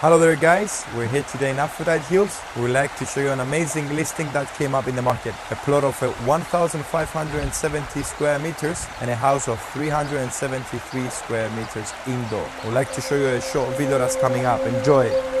Hello there guys, we're here today in Aphrodite Hills. We would like to show you an amazing listing that came up in the market. A plot of uh, 1,570 square meters and a house of 373 square meters indoor. We'd like to show you a short video that's coming up. Enjoy!